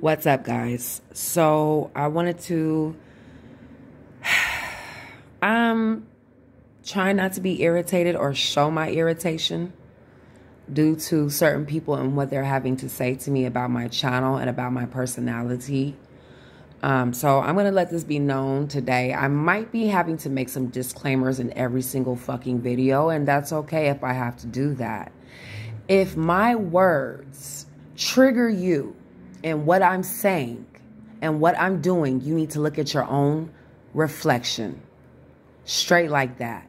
What's up, guys? So I wanted to. I'm trying not to be irritated or show my irritation due to certain people and what they're having to say to me about my channel and about my personality. Um, so I'm going to let this be known today. I might be having to make some disclaimers in every single fucking video, and that's okay if I have to do that. If my words trigger you, and what I'm saying and what I'm doing, you need to look at your own reflection. Straight like that.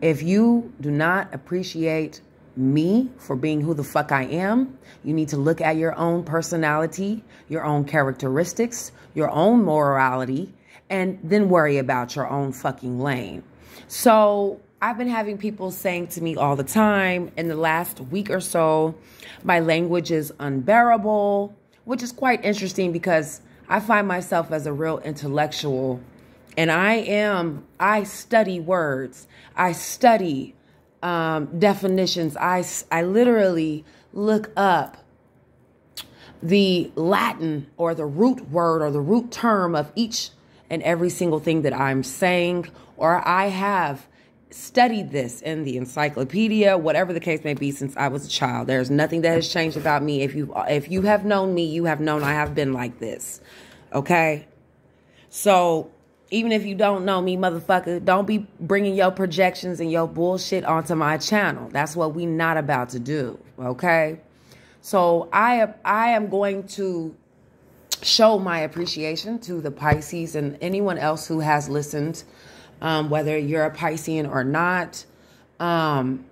If you do not appreciate me for being who the fuck I am, you need to look at your own personality, your own characteristics, your own morality, and then worry about your own fucking lane. So, I've been having people saying to me all the time in the last week or so, my language is unbearable which is quite interesting because I find myself as a real intellectual and I am, I study words, I study um, definitions, I, I literally look up the Latin or the root word or the root term of each and every single thing that I'm saying, or I have studied this in the encyclopedia, whatever the case may be, since I was a child. There's nothing that has changed about me. If you if you have known me, you have known I have been like this. Okay, so even if you don't know me, motherfucker, don't be bringing your projections and your bullshit onto my channel. That's what we not about to do. Okay, so I I am going to show my appreciation to the Pisces and anyone else who has listened um, whether you're a Piscean or not. Um,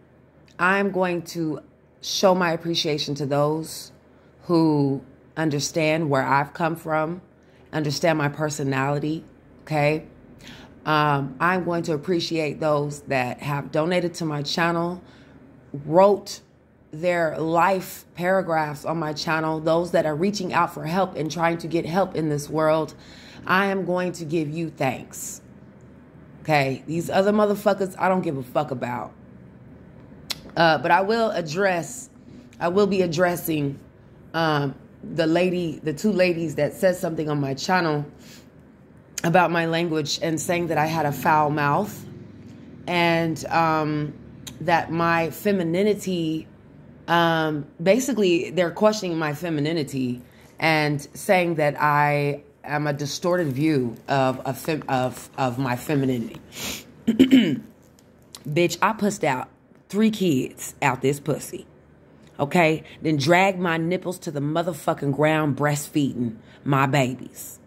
I'm going to show my appreciation to those who understand where I've come from, understand my personality, okay? Um, I'm going to appreciate those that have donated to my channel, wrote their life paragraphs on my channel, those that are reaching out for help and trying to get help in this world. I am going to give you thanks. Okay, these other motherfuckers, I don't give a fuck about. Uh, but I will address, I will be addressing um, the lady, the two ladies that said something on my channel about my language and saying that I had a foul mouth and um, that my femininity, um, basically, they're questioning my femininity and saying that I am a distorted view of of fem, of, of my femininity. Bitch, I pussed out three kids out this pussy. Okay? Then drag my nipples to the motherfucking ground breastfeeding my babies.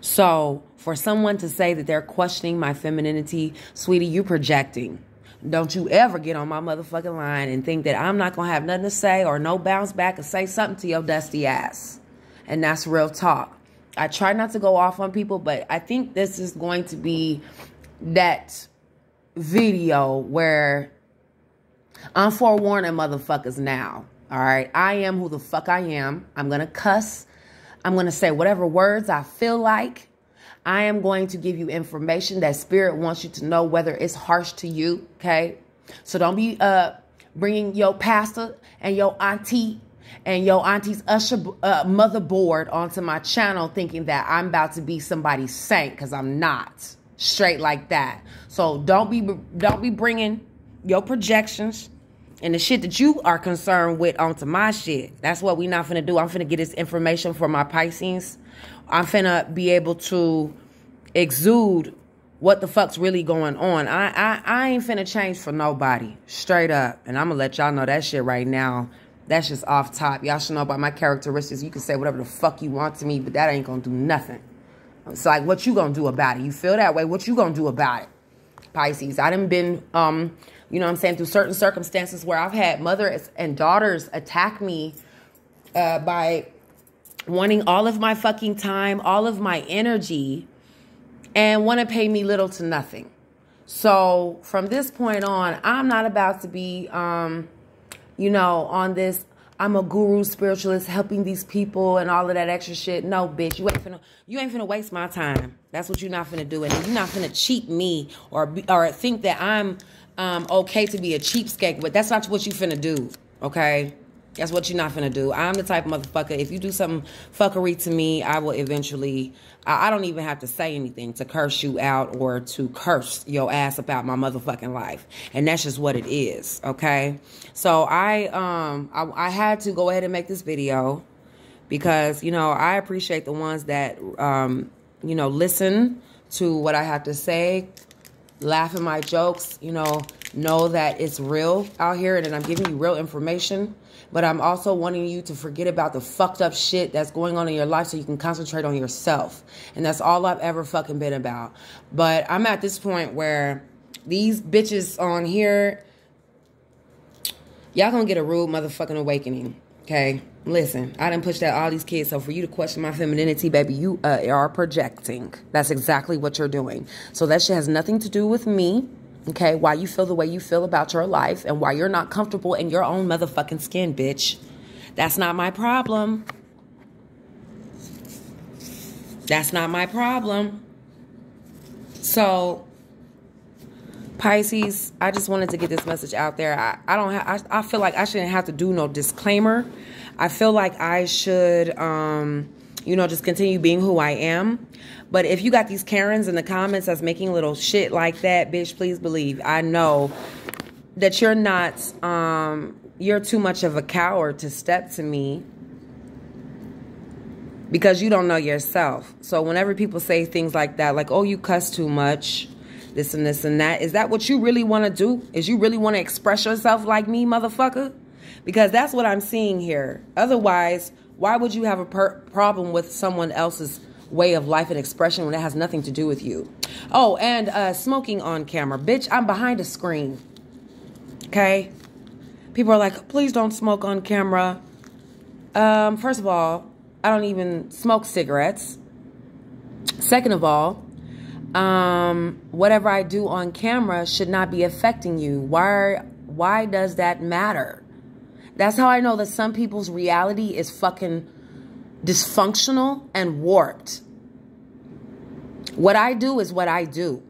So, for someone to say that they're questioning my femininity, sweetie, you projecting. Don't you ever get on my motherfucking line and think that I'm not gonna have nothing to say or no bounce back and say something to your dusty ass. And that's real talk. I try not to go off on people, but I think this is going to be that video where I'm forewarning motherfuckers now. All right. I am who the fuck I am. I'm going to cuss. I'm going to say whatever words I feel like. I am going to give you information that spirit wants you to know, whether it's harsh to you. Okay. So don't be uh, bringing your pastor and your auntie and yo auntie's usher uh, motherboard onto my channel thinking that I'm about to be somebody's saint because I'm not straight like that. So don't be don't be bringing your projections and the shit that you are concerned with onto my shit. That's what we not finna do. I'm finna get this information for my Pisces. I'm finna be able to exude what the fuck's really going on. I I, I ain't finna change for nobody. Straight up. And I'm gonna let y'all know that shit right now that's just off top. Y'all should know about my characteristics. You can say whatever the fuck you want to me, but that ain't gonna do nothing. It's like, what you gonna do about it? You feel that way? What you gonna do about it? Pisces. I done been, um, you know what I'm saying, through certain circumstances where I've had mothers and daughters attack me uh, by wanting all of my fucking time, all of my energy, and want to pay me little to nothing. So from this point on, I'm not about to be um, you know, on this I'm a guru spiritualist helping these people and all of that extra shit. No, bitch, you ain't finna you ain't finna waste my time. That's what you're not finna do, and you're not finna cheat me or or think that I'm um, okay to be a cheapskate. But that's not what you finna do. Okay, That's what you're not gonna do. I'm the type of motherfucker. If you do some fuckery to me, I will eventually. I, I don't even have to say anything to curse you out or to curse your ass about my motherfucking life, and that's just what it is. Okay. So I um I, I had to go ahead and make this video because you know I appreciate the ones that um you know listen to what I have to say, laugh at my jokes. You know, know that it's real out here and I'm giving you real information but I'm also wanting you to forget about the fucked up shit that's going on in your life so you can concentrate on yourself. And that's all I've ever fucking been about. But I'm at this point where these bitches on here, y'all gonna get a rude motherfucking awakening. Okay? Listen, I didn't push that all these kids. So for you to question my femininity, baby, you uh, are projecting. That's exactly what you're doing. So that shit has nothing to do with me okay? Why you feel the way you feel about your life and why you're not comfortable in your own motherfucking skin, bitch. That's not my problem. That's not my problem. So, Pisces, I just wanted to get this message out there. I, I don't have, I, I feel like I shouldn't have to do no disclaimer. I feel like I should, um, you know, just continue being who I am. But if you got these Karens in the comments that's making little shit like that, bitch, please believe. I know that you're not, um, you're too much of a coward to step to me because you don't know yourself. So whenever people say things like that, like, oh, you cuss too much, this and this and that, is that what you really want to do? Is you really want to express yourself like me, motherfucker? Because that's what I'm seeing here. Otherwise, why would you have a problem with someone else's way of life and expression when it has nothing to do with you. Oh, and uh, smoking on camera. Bitch, I'm behind a screen. Okay? People are like, please don't smoke on camera. Um, first of all, I don't even smoke cigarettes. Second of all, um, whatever I do on camera should not be affecting you. Why, why does that matter? That's how I know that some people's reality is fucking dysfunctional and warped. What I do is what I do.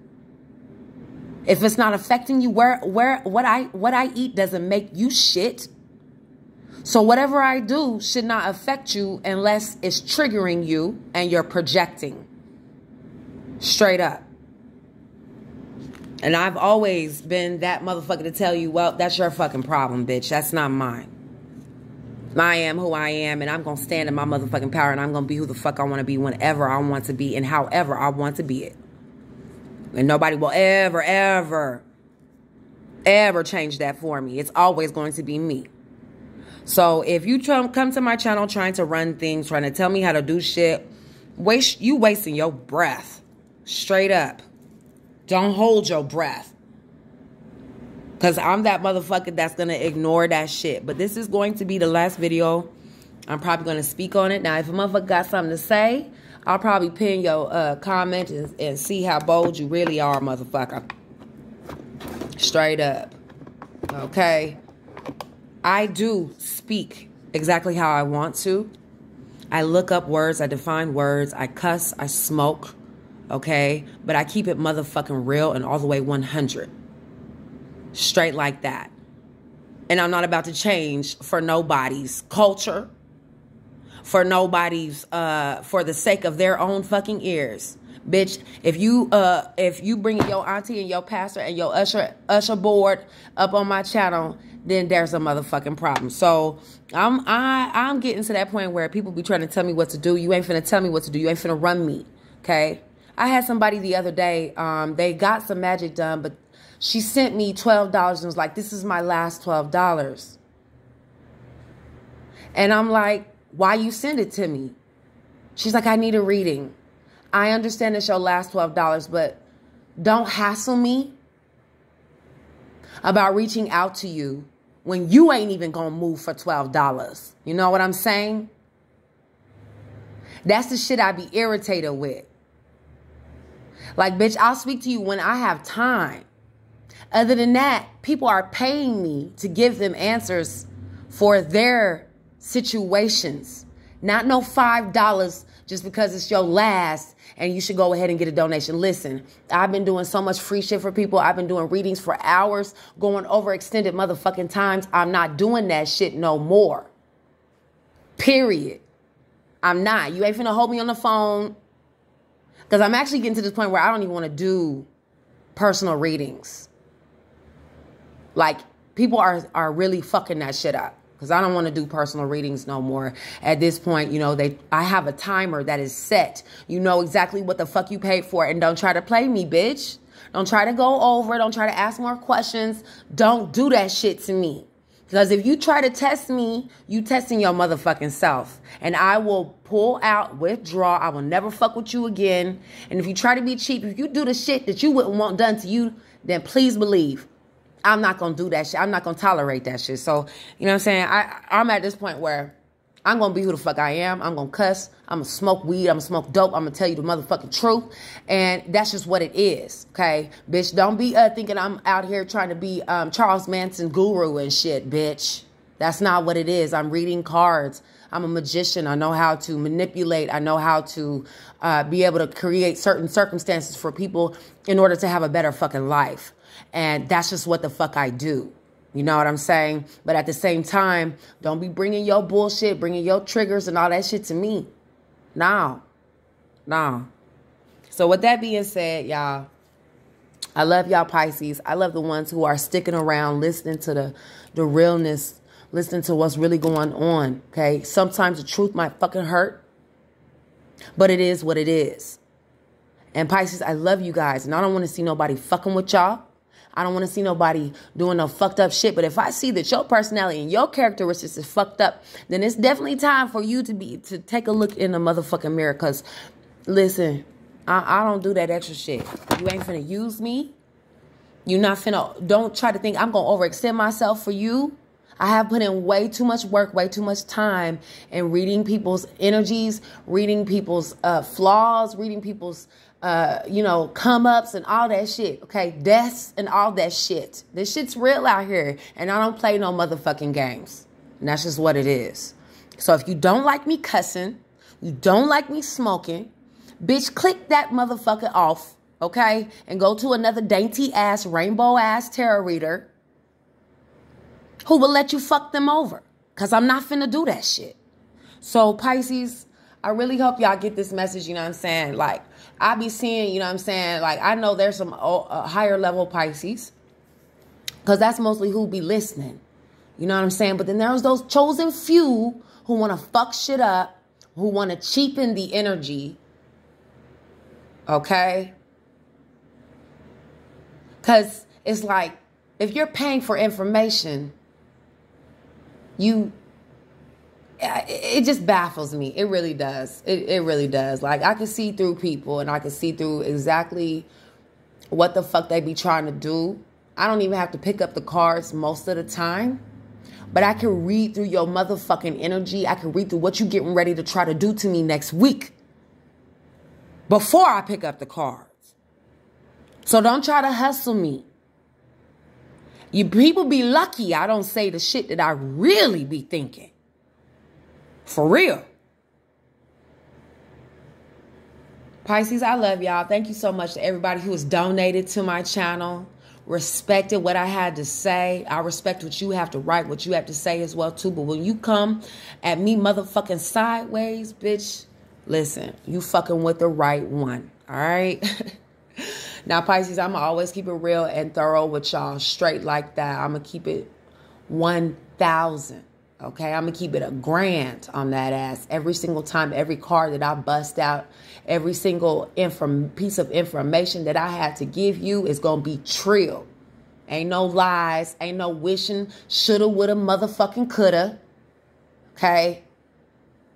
If it's not affecting you, where where what I what I eat doesn't make you shit. So whatever I do should not affect you unless it's triggering you and you're projecting. Straight up. And I've always been that motherfucker to tell you, well, that's your fucking problem, bitch. That's not mine. I am who I am, and I'm going to stand in my motherfucking power, and I'm going to be who the fuck I want to be whenever I want to be, and however I want to be it. And nobody will ever, ever, ever change that for me. It's always going to be me. So if you come to my channel trying to run things, trying to tell me how to do shit, waste you wasting your breath. Straight up. Don't hold your breath. Because I'm that motherfucker that's going to ignore that shit. But this is going to be the last video. I'm probably going to speak on it. Now, if a motherfucker got something to say, I'll probably pin your uh, comment and, and see how bold you really are, motherfucker. Straight up. Okay? I do speak exactly how I want to. I look up words, I define words, I cuss, I smoke, okay? But I keep it motherfucking real and all the way 100 straight like that. And I'm not about to change for nobody's culture, for nobody's uh for the sake of their own fucking ears. Bitch, if you uh if you bring your auntie and your pastor and your usher usher board up on my channel, then there's a motherfucking problem. So I'm I I'm getting to that point where people be trying to tell me what to do. You ain't finna tell me what to do. You ain't finna run me. Okay. I had somebody the other day, um, they got some magic done, but she sent me $12 and was like, this is my last $12. And I'm like, why you send it to me? She's like, I need a reading. I understand it's your last $12, but don't hassle me about reaching out to you when you ain't even gonna move for $12. You know what I'm saying? That's the shit I be irritated with. Like, bitch, I'll speak to you when I have time. Other than that, people are paying me to give them answers for their situations. Not no $5 just because it's your last and you should go ahead and get a donation. Listen, I've been doing so much free shit for people. I've been doing readings for hours, going over extended motherfucking times. I'm not doing that shit no more. Period. I'm not. You ain't finna hold me on the phone. Because I'm actually getting to this point where I don't even want to do personal readings. Like, people are, are really fucking that shit up. Because I don't want to do personal readings no more. At this point, you know, they I have a timer that is set. You know exactly what the fuck you paid for. And don't try to play me, bitch. Don't try to go over. Don't try to ask more questions. Don't do that shit to me. Because if you try to test me, you testing your motherfucking self. And I will pull out, withdraw. I will never fuck with you again. And if you try to be cheap, if you do the shit that you wouldn't want done to you, then please believe I'm not gonna do that shit. I'm not gonna tolerate that shit. So, you know what I'm saying? I I'm at this point where I'm gonna be who the fuck I am. I'm gonna cuss. I'm gonna smoke weed. I'm gonna smoke dope. I'm gonna tell you the motherfucking truth. And that's just what it is. Okay? Bitch, don't be uh, thinking I'm out here trying to be um, Charles Manson guru and shit, bitch. That's not what it is. I'm reading cards. I'm a magician. I know how to manipulate. I know how to uh, be able to create certain circumstances for people in order to have a better fucking life. And that's just what the fuck I do. You know what I'm saying? But at the same time, don't be bringing your bullshit, bringing your triggers and all that shit to me. No. No. So with that being said, y'all, I love y'all Pisces. I love the ones who are sticking around, listening to the the realness, listening to what's really going on. Okay. Sometimes the truth might fucking hurt, but it is what it is. And Pisces, I love you guys, and I don't want to see nobody fucking with y'all. I don't want to see nobody doing no fucked up shit. But if I see that your personality and your characteristics is fucked up, then it's definitely time for you to be to take a look in the motherfucking mirror. Cause listen, I, I don't do that extra shit. You ain't finna use me. You're not finna. Don't try to think I'm gonna overextend myself for you. I have put in way too much work, way too much time in reading people's energies, reading people's uh, flaws, reading people's uh, you know, come ups and all that shit. Okay, deaths and all that shit. This shit's real out here, and I don't play no motherfucking games. And that's just what it is. So if you don't like me cussing, you don't like me smoking, bitch, click that motherfucker off, okay? And go to another dainty ass, rainbow ass tarot reader who will let you fuck them over. Cause I'm not finna do that shit. So Pisces, I really hope y'all get this message, you know what I'm saying? Like, I be seeing, you know what I'm saying? Like, I know there's some uh, higher level Pisces because that's mostly who be listening. You know what I'm saying? But then there's those chosen few who want to fuck shit up, who want to cheapen the energy. Okay? Because it's like, if you're paying for information, you it just baffles me. It really does. It, it really does. Like I can see through people and I can see through exactly what the fuck they be trying to do. I don't even have to pick up the cards most of the time. But I can read through your motherfucking energy. I can read through what you getting ready to try to do to me next week. Before I pick up the cards. So don't try to hustle me. You people be lucky I don't say the shit that I really be thinking. For real. Pisces, I love y'all. Thank you so much to everybody who has donated to my channel, respected what I had to say. I respect what you have to write, what you have to say as well too. But when you come at me motherfucking sideways, bitch, listen, you fucking with the right one. All right. now, Pisces, I'm gonna always keep it real and thorough with y'all, straight like that. I'm gonna keep it one thousand. Okay, I'm gonna keep it a grand on that ass every single time, every card that I bust out, every single inform- piece of information that I had to give you is gonna be trill. Ain't no lies, ain't no wishing, shoulda, woulda, motherfucking coulda. Okay,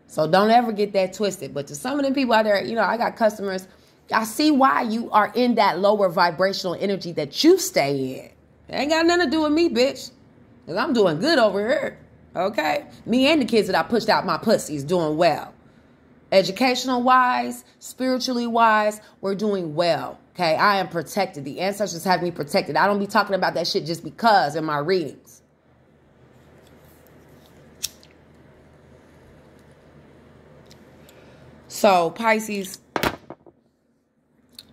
so don't ever get that twisted. But to some of the people out there, you know, I got customers. I see why you are in that lower vibrational energy that you stay in. It ain't got nothing to do with me, bitch. Cause I'm doing good over here. Okay? Me and the kids that I pushed out my pussies doing well. Educational wise, spiritually wise, we're doing well. Okay? I am protected. The ancestors have me protected. I don't be talking about that shit just because in my readings. So, Pisces,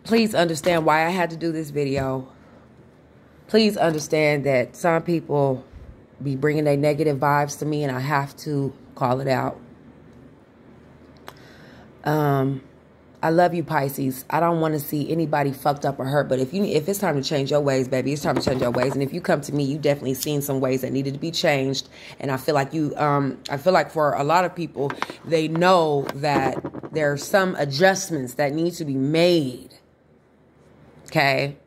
please understand why I had to do this video. Please understand that some people be bringing their negative vibes to me and I have to call it out. Um, I love you, Pisces. I don't want to see anybody fucked up or hurt. But if you if it's time to change your ways, baby, it's time to change your ways. And if you come to me, you definitely seen some ways that needed to be changed. And I feel like you um I feel like for a lot of people, they know that there are some adjustments that need to be made. Okay.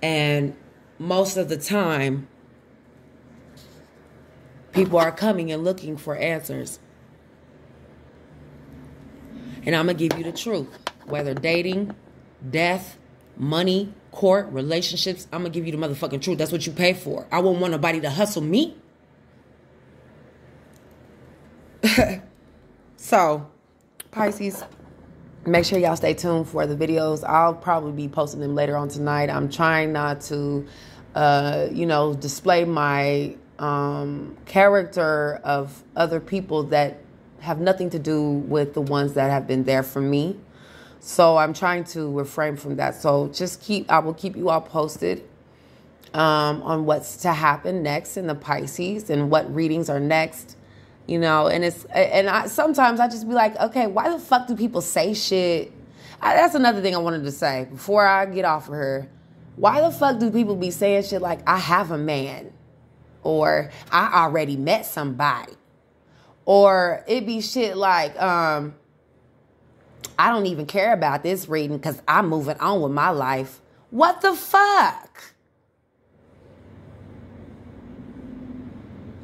And most of the time, people are coming and looking for answers. And I'm going to give you the truth. Whether dating, death, money, court, relationships, I'm going to give you the motherfucking truth. That's what you pay for. I won't want nobody to hustle me. so, Pisces, make sure y'all stay tuned for the videos. I'll probably be posting them later on tonight. I'm trying not to, uh, you know, display my um, character of other people that have nothing to do with the ones that have been there for me. So I'm trying to refrain from that. So just keep, I will keep you all posted um, on what's to happen next in the Pisces and what readings are next. You know, and it's and I sometimes I just be like, okay, why the fuck do people say shit? I, that's another thing I wanted to say before I get off of her. Why the fuck do people be saying shit like I have a man, or I already met somebody? Or it be shit like, um, I don't even care about this reading because I'm moving on with my life. What the fuck?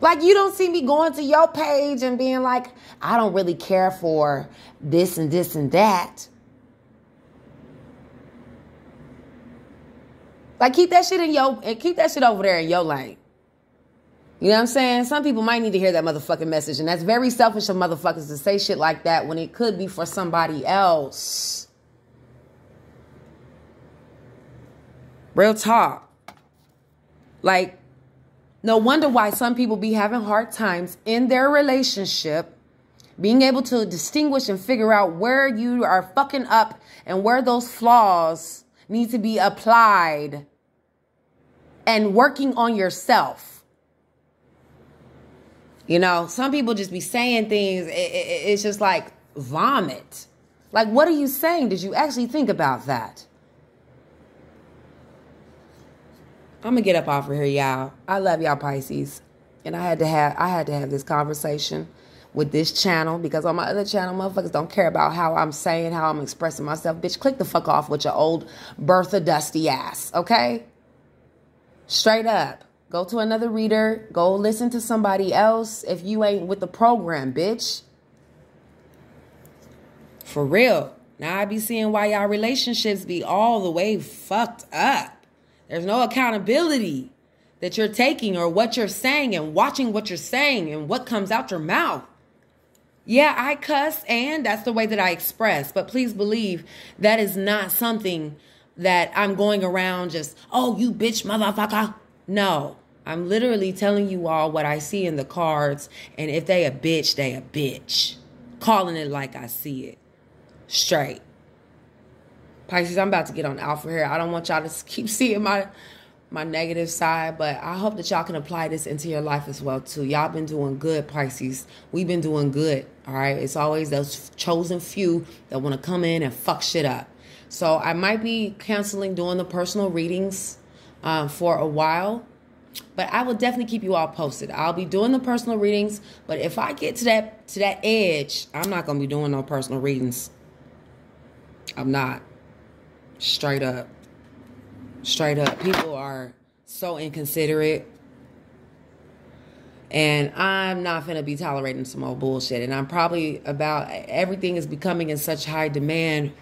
Like, you don't see me going to your page and being like, I don't really care for this and this and that. Like, keep that shit in your, and keep that shit over there in your lane. You know what I'm saying? Some people might need to hear that motherfucking message. And that's very selfish of motherfuckers to say shit like that when it could be for somebody else. Real talk. Like, no wonder why some people be having hard times in their relationship being able to distinguish and figure out where you are fucking up and where those flaws need to be applied and working on yourself. You know, some people just be saying things. It, it, it's just like vomit. Like, what are you saying? Did you actually think about that? I'm gonna get up off of here, y'all. I love y'all, Pisces, and I had to have I had to have this conversation with this channel because on my other channel, motherfuckers don't care about how I'm saying, how I'm expressing myself. Bitch, click the fuck off with your old Bertha Dusty ass, okay? Straight up. Go to another reader. Go listen to somebody else if you ain't with the program, bitch. For real. Now I be seeing why y'all relationships be all the way fucked up. There's no accountability that you're taking or what you're saying and watching what you're saying and what comes out your mouth. Yeah, I cuss and that's the way that I express, but please believe that is not something that I'm going around just, oh, you bitch motherfucker. No, I'm literally telling you all what I see in the cards, and if they a bitch, they a bitch. Calling it like I see it. Straight. Pisces, I'm about to get on alpha here. I don't want y'all to keep seeing my my negative side, but I hope that y'all can apply this into your life as well too. Y'all been doing good, Pisces. We've been doing good. All right. It's always those chosen few that want to come in and fuck shit up. So I might be canceling doing the personal readings um, for a while. But I will definitely keep you all posted. I'll be doing the personal readings, but if I get to that to that edge, I'm not gonna be doing no personal readings. I'm not. Straight up. Straight up. People are so inconsiderate. And I'm not gonna be tolerating some old bullshit. And I'm probably about everything is becoming in such high demand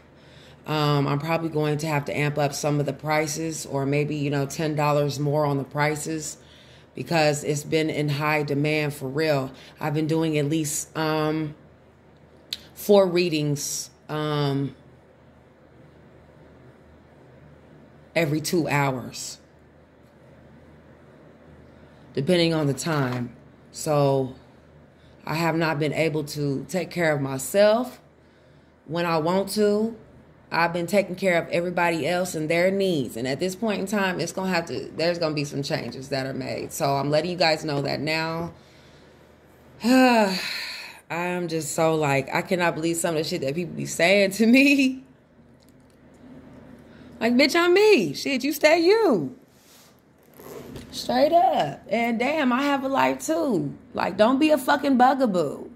um, I'm probably going to have to amp up some of the prices or maybe, you know, $10 more on the prices because it's been in high demand for real. I've been doing at least um, four readings um, every two hours, depending on the time. So I have not been able to take care of myself when I want to I've been taking care of everybody else and their needs. And at this point in time, it's going to have to, there's going to be some changes that are made. So I'm letting you guys know that now. I'm just so like, I cannot believe some of the shit that people be saying to me. Like, bitch, I'm me. Shit, you stay you. Straight up. And damn, I have a life too. Like, don't be a fucking bugaboo.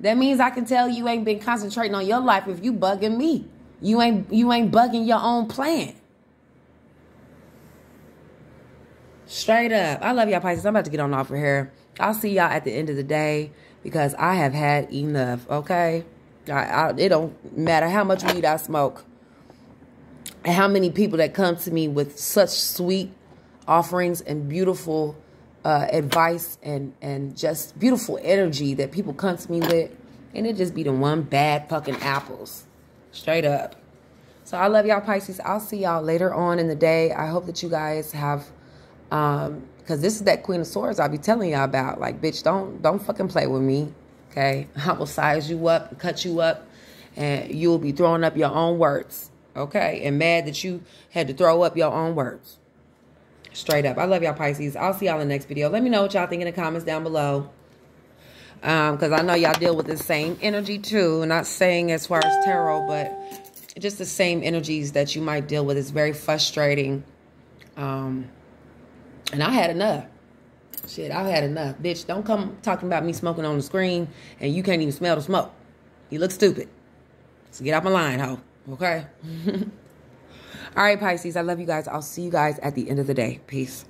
That means I can tell you ain't been concentrating on your life if you bugging me. You ain't you ain't bugging your own plan. Straight up. I love y'all Pisces. I'm about to get on off of here. I'll see y'all at the end of the day because I have had enough, okay? I, I, it don't matter how much weed I smoke how many people that come to me with such sweet offerings and beautiful uh, advice and, and just beautiful energy that people come to me with. And it just be the one bad fucking apples. Straight up. So I love y'all Pisces. I'll see y'all later on in the day. I hope that you guys have um because this is that Queen of Swords I'll be telling y'all about. Like, bitch, don't don't fucking play with me. Okay? I will size you up, cut you up, and you'll be throwing up your own words. Okay? And mad that you had to throw up your own words. Straight up. I love y'all Pisces. I'll see y'all in the next video. Let me know what y'all think in the comments down below. Um, because I know y'all deal with the same energy too. Not saying as far as tarot, but just the same energies that you might deal with. It's very frustrating. Um, and I had enough. Shit, I've had enough. Bitch, don't come talking about me smoking on the screen and you can't even smell the smoke. You look stupid. So get off my line, ho. Okay? All right, Pisces. I love you guys. I'll see you guys at the end of the day. Peace.